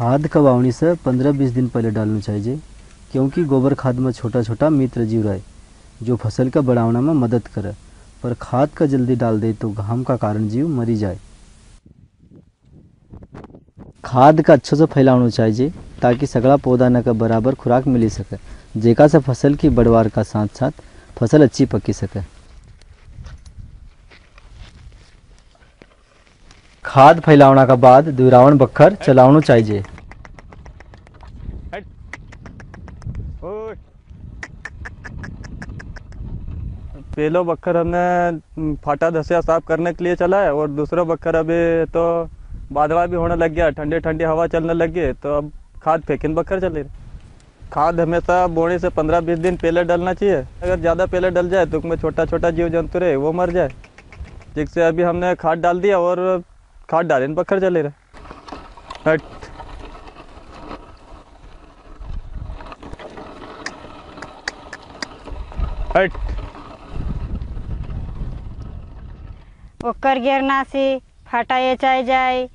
खाद का वावनी से पंद्रह बीस दिन पहले डालना चाहिए क्योंकि गोबर खाद में छोटा छोटा मित्र जीव रहे, जो फ़सल का बढ़ावना में मदद करे। पर खाद का जल्दी डाल दे तो घाम का कारण जीव मरी जाए। खाद का अच्छे से फैलाना चाहिए ताकि सगड़ा पौधा न का बराबर खुराक मिली सके, जेका से फ़सल की बढ़वार का साथ साथ फ़सल अच्छी पकी सके। खाद फैलावना का बाद दुरावण बखर चलावना चाहिए। पहलो बखर हमने फाटा धसिया साफ़ करने के लिए चला है और दूसरा बखर अभी तो बादला भी होने लग गया ठंडे ठंडे हवा चलने लग गई तो अब खाद फेंकिन बखर चले। खाद हमेशा बोने से पंद्रह बीस दिन पहले डलना चाहिए। अगर ज़्यादा पहले डल जाए तो उसमें छोटा छोटा जीव जंतु रहे, वो मर जाए। जिससे अभी हमने खाद डाल दिया और खाद डाले बखर चले रहे। हट। हट। ओकर गिरना से फटाए चाहे जाए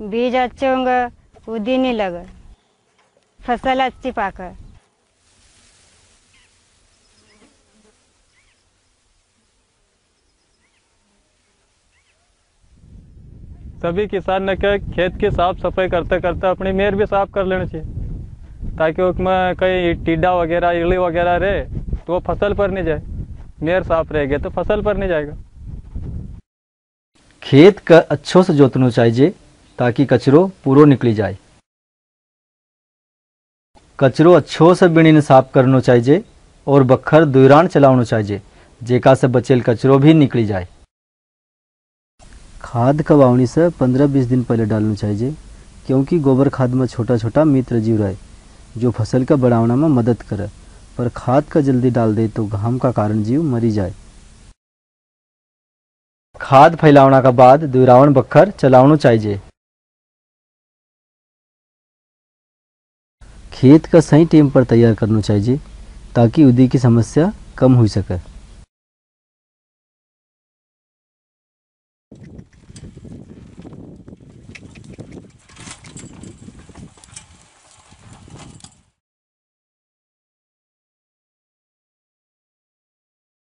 बीज अच्छे होंगे, उदी नहीं लगे। फ़सल अच्छी पाकर। सभी किसान ने क्या खेत की साफ़ सफ़ाई करते करते अपनी मेर भी साफ़ कर लेना चाहिए। ताकि उसमें कहीं टीडा वगैरह इली वगैरह रहे तो वो फ़सल पर नहीं जाए। मेर साफ़ रहेगी तो फ़सल पर नहीं जाएगा। खेत का अच्छो से जोतना चाहिए, ताकि कचरो पूरो निकली जाए। कचरो अच्छो से बिणी साफ़ करना चाहिए और बखर दुरान चलावना चाहिए, जेका से बचेल कचरो भी निकली जाए। खाद का वावनी से पंद्रह बीस दिन पहले डालना चाहिए, क्योंकि गोबर खाद में छोटा छोटा मित्र जीव रहे, जो फ़सल का बढ़ावना में मदद करे। पर खाद का जल्दी डाल दे तो घाम का कारण जीव मरी जाए। खाद फैलावना का बाद दुरावण बखर चलावना चाहिए। खेत का सही टाइम पर तैयार करना चाहिए, ताकि उदी की समस्या कम हो सके।